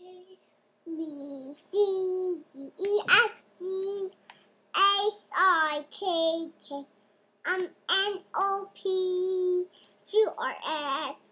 B C D E F G H I K K M N O P Q R S.